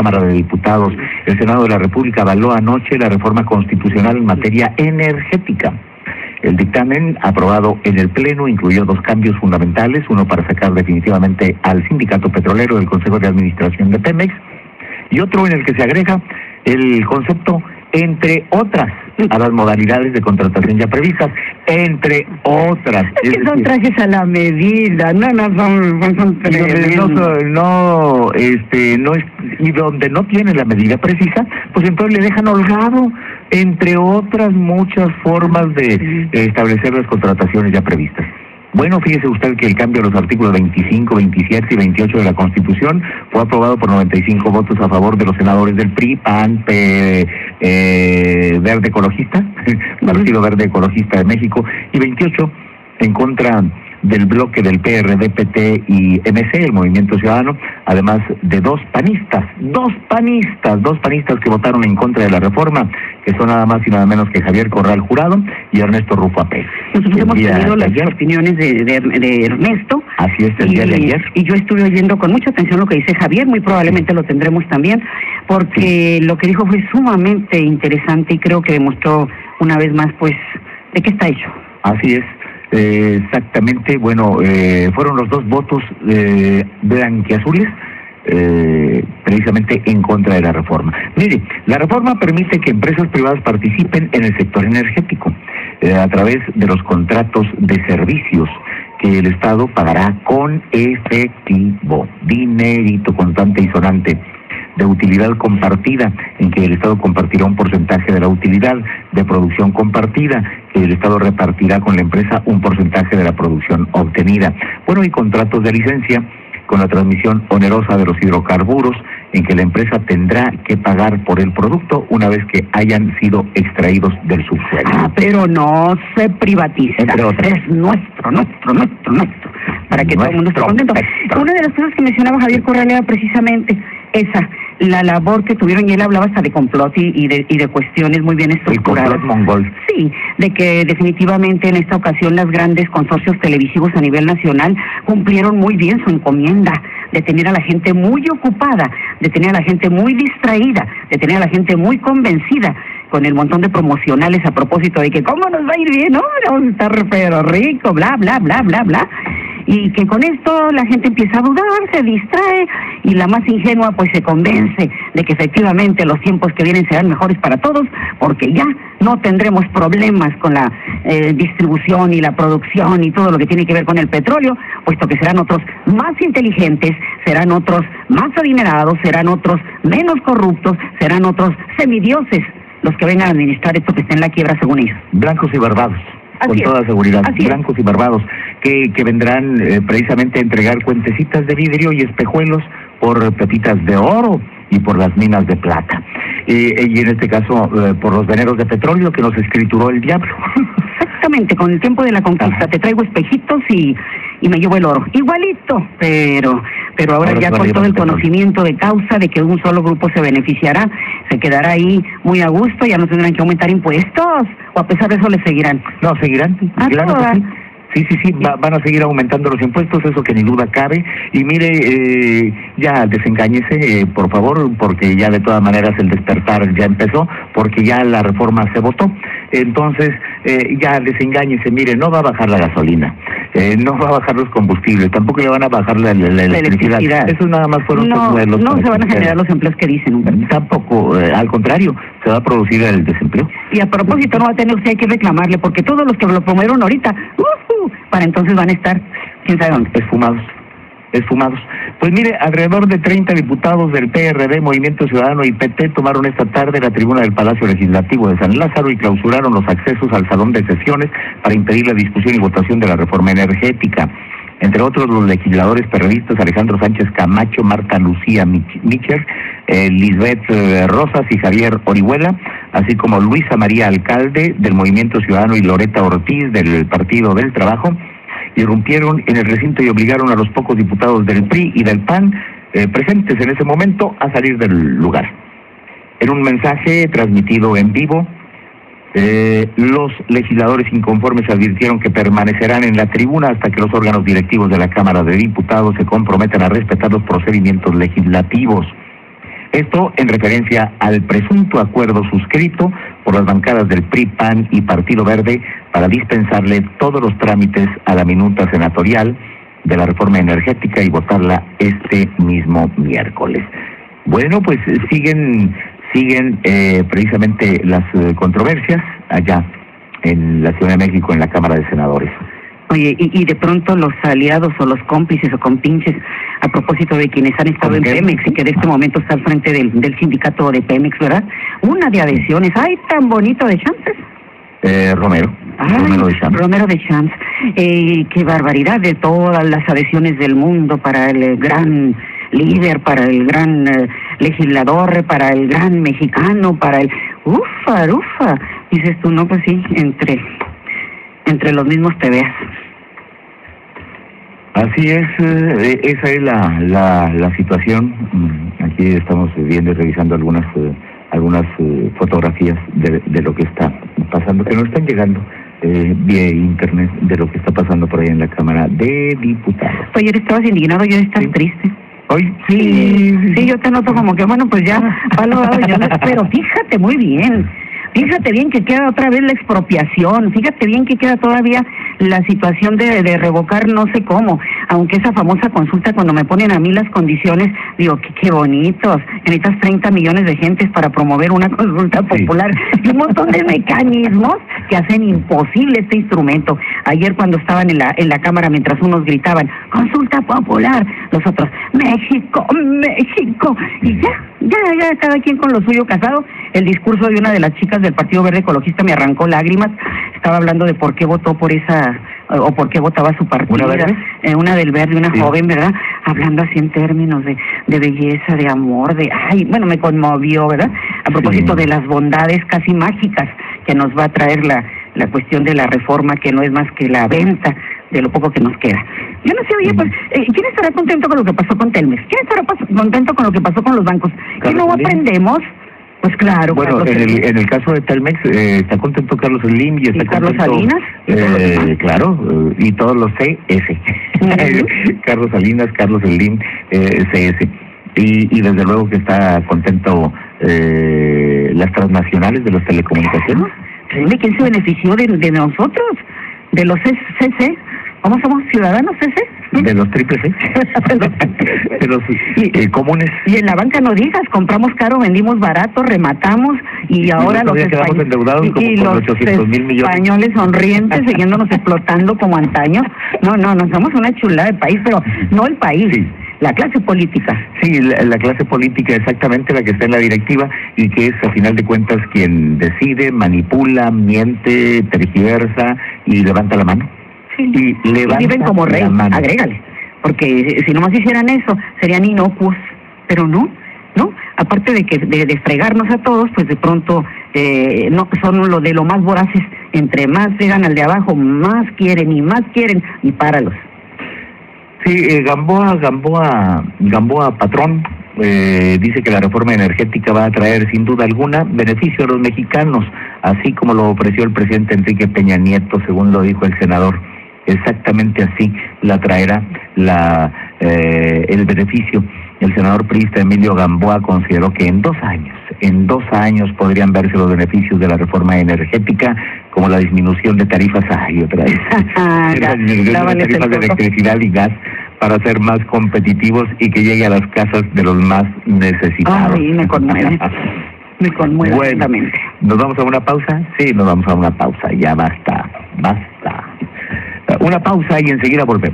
Cámara de Diputados. El Senado de la República avaló anoche la reforma constitucional en materia energética. El dictamen aprobado en el Pleno incluyó dos cambios fundamentales, uno para sacar definitivamente al sindicato petrolero del Consejo de Administración de Pemex y otro en el que se agrega el concepto entre otras a las modalidades de contratación ya previstas, entre otras. Es que son trajes a la medida, no, no son, son no, no, este, no es, y donde no tiene la medida precisa, pues entonces le dejan holgado, entre otras muchas formas de establecer las contrataciones ya previstas. Bueno, fíjese usted que el cambio de los artículos 25, 27 y 28 de la Constitución fue aprobado por 95 votos a favor de los senadores del PRI, PAN, P, eh, Verde Ecologista, Partido Verde Ecologista de México, y 28 en contra del bloque del PRD, PT y MC, el Movimiento Ciudadano, además de dos panistas, dos panistas, dos panistas que votaron en contra de la reforma, que son nada más y nada menos que Javier Corral Jurado y Ernesto Rufo Apé. Nosotros hemos tenido las opiniones de, Ernesto. Así es, el día de ayer. Y yo estuve oyendo con mucha atención lo que dice Javier, muy probablemente lo tendremos también, porque lo que dijo fue sumamente interesante y creo que demostró una vez más, pues, de qué está hecho. Así es. Eh, exactamente, bueno, eh, fueron los dos votos eh, blanquiazules eh, precisamente en contra de la reforma. Mire, la reforma permite que empresas privadas participen en el sector energético eh, a través de los contratos de servicios que el Estado pagará con efectivo, dinerito constante y sonante de utilidad compartida, en que el Estado compartirá un porcentaje de la utilidad, de producción compartida, que el Estado repartirá con la empresa un porcentaje de la producción obtenida. Bueno, y contratos de licencia con la transmisión onerosa de los hidrocarburos, en que la empresa tendrá que pagar por el producto una vez que hayan sido extraídos del subsuelo. Ah, pero no se privatiza. Es nuestro, nuestro, nuestro, nuestro. Para que todo el mundo esté contento. Una de las cosas que mencionaba Javier Correa era precisamente esa, la labor que tuvieron, y él hablaba hasta de complot y, de, y de cuestiones muy bien estructuradas. El mongol. Sí, de que definitivamente en esta ocasión las grandes consorcios televisivos a nivel nacional cumplieron muy bien su encomienda de tener a la gente muy ocupada, de tener a la gente muy distraída, de tener a la gente muy convencida con el montón de promocionales a propósito de que cómo nos va a ir bien, no, vamos a estar pero rico, bla, bla, bla, bla, bla y que con esto la gente empieza a dudar, se distrae y la más ingenua pues se convence de que efectivamente los tiempos que vienen serán mejores para todos porque ya no tendremos problemas con la eh, distribución y la producción y todo lo que tiene que ver con el petróleo, puesto que serán otros más inteligentes, serán otros más adinerados, serán otros menos corruptos, serán otros semidioses los que vengan a administrar esto que está en la quiebra según ellos. Blancos y barbados con toda seguridad, blancos y barbados, que, que vendrán eh, precisamente a entregar cuentecitas de vidrio y espejuelos por pepitas de oro y por las minas de plata. y en este caso, eh, por los veneros de petróleo que nos escrituró el diablo. Exactamente, con el tiempo de la conquista te traigo espejitos y, y me llevo el oro. Igualito, pero pero ahora, ya con todo el conocimiento de causa de que un solo grupo se beneficiará, se quedará ahí muy a gusto, ya no tendrán que aumentar impuestos, o a pesar de eso le seguirán. No, seguirán, seguirán. Sí, sí, sí, van a seguir aumentando los impuestos, eso que ni duda cabe. Y mire, eh, ya desengáñese, eh, por favor, porque ya de todas maneras el despertar ya empezó, porque ya la reforma se votó. Entonces, eh, ya desengáñese, mire, no va a bajar la gasolina, eh, no va a bajar los combustibles, tampoco le van a bajar la, electricidad. Eso nada más fueron no, No se van a generar los empleos que dicen. Tampoco, al contrario, se va a producir el desempleo. Y a propósito, no va a tener usted que reclamarle, porque todos los que lo promovieron ahorita, para entonces van a estar, quién sabe dónde. Esfumados. Esfumados. Pues mire, alrededor de 30 diputados del PRD, Movimiento Ciudadano y PT tomaron esta tarde la tribuna del Palacio Legislativo de San Lázaro y clausuraron los accesos al salón de sesiones para impedir la discusión y votación de la reforma energética entre otros los legisladores periodistas Alejandro Sánchez Camacho, Marta Lucía Micher, eh, Lisbeth eh, Rosas y Javier Orihuela, así como Luisa María Alcalde del Movimiento Ciudadano y Loreta Ortiz del Partido del Trabajo, irrumpieron en el recinto y obligaron a los pocos diputados del PRI y del PAN eh, presentes en ese momento a salir del lugar. En un mensaje transmitido en vivo, eh, los legisladores inconformes advirtieron que permanecerán en la tribuna hasta que los órganos directivos de la Cámara de Diputados se comprometan a respetar los procedimientos legislativos. Esto en referencia al presunto acuerdo suscrito por las bancadas del PRI, PAN y Partido Verde para dispensarle todos los trámites a la minuta senatorial de la reforma energética y votarla este mismo miércoles. Bueno, pues siguen siguen eh, precisamente las eh, controversias allá en la Ciudad de México, en la Cámara de Senadores. Oye, y, y de pronto los aliados o los cómplices o compinches, a propósito de quienes han estado en Pemex y que de este momento está al frente del, del sindicato de Pemex, ¿verdad? Una de adhesiones. ¡Ay, tan bonito de chances! Eh, Romero. Romero de Champs. Romero de Champs. Eh, qué barbaridad de todas las adhesiones del mundo para el gran líder, para el gran eh, legislador, para el gran mexicano, para el... Ufa, ufa. Dices tú, no, pues sí, entre, entre los mismos te veas. Así es, eh, esa es la, la, la situación. Mm, Aquí estamos viendo y revisando algunas eh, algunas eh, fotografías de, de lo que está pasando, que nos están llegando eh, vía internet de lo que está pasando por ahí en la Cámara de Diputados. Ayer estabas indignado y hoy estás Sí. triste. Hoy Sí, sí, yo te noto como que, bueno, pues ya, va lo dado, yo no- pero fíjate muy bien, fíjate bien que queda otra vez la expropiación, fíjate bien que queda todavía la situación de, de revocar no sé cómo, aunque esa famosa consulta cuando me ponen a mí las condiciones, digo, que qué bonitos, necesitas 30 millones de gentes para promover una consulta Sí. popular y un montón de mecanismos que hacen imposible este instrumento. Ayer cuando estaban en la, en la Cámara, mientras unos gritaban, consulta popular, los otros, México, México, y ya, ya, ya, cada quien con lo suyo casado. El discurso de una de las chicas del Partido Verde Ecologista me arrancó lágrimas, estaba hablando de por qué votó por esa, o por qué votaba su partido. ¿Una? Eh, una del Verde, una Sí. joven, ¿verdad? Hablando así en términos de, de belleza, de amor, de, ay, bueno, me conmovió, ¿verdad? A propósito Sí. de las bondades casi mágicas que nos va a traer la, la cuestión de la reforma, que no es más que la venta de lo poco que nos queda. Yo no sé, oye, pues, eh, ¿quién estará contento con lo que pasó con Telmex? ¿Quién estará contento con lo que pasó con los bancos? ¿Que Carlos no Slim. aprendemos? Pues claro, Bueno, Carlos en el, en el caso de Telmex eh, está contento Carlos Slim y está ¿Y Carlos contento, Salinas? ¿Y todos los eh, demás? claro, eh, y todos los CS. Carlos Salinas, Carlos Slim, eh, CS. Y, y desde luego que está contento eh, las transnacionales de las telecomunicaciones. Quién se benefició de, de nosotros, de los CC. ¿Cómo somos ciudadanos CC? De los triple C. de los eh, comunes. Y en la banca no digas, compramos caro, vendimos barato, rematamos y ahora los, españ- endeudados y- como y los 800 mil millones. españoles sonrientes siguiéndonos explotando como antaño. No, no, no somos una chulada de país, pero no el país, Sí. la clase política. Sí, la, la clase política exactamente la que está en la directiva y que es a final de cuentas quien decide, manipula, miente, tergiversa y levanta la mano. Sí. Y levanta viven como rey, agrégale. Porque si- si nomás hicieran eso, serían inocuos. Pero no, ¿no? Aparte de que de, de fregarnos a todos, pues de pronto eh, no son lo de lo más voraces. Entre más llegan al de abajo, más quieren y más quieren y páralos. Sí, eh, Gamboa, Gamboa, Gamboa patrón, eh, dice que la reforma energética va a traer sin duda alguna beneficio a los mexicanos, así como lo ofreció el presidente Enrique Peña Nieto, según lo dijo el senador. Exactamente así la traerá la eh, el beneficio. El senador priista Emilio Gamboa consideró que en dos años, en dos años podrían verse los beneficios de la reforma energética, como la disminución de tarifas, ay, otra vez, Ah, la disminución de tarifas de electricidad y gas para ser más competitivos y que llegue a las casas de los más necesitados. Ay, me conmueve. Me conmueve Bueno. ¿nos vamos a una pausa? Sí, nos vamos a una pausa, ya basta, basta. Una pausa y enseguida volvemos.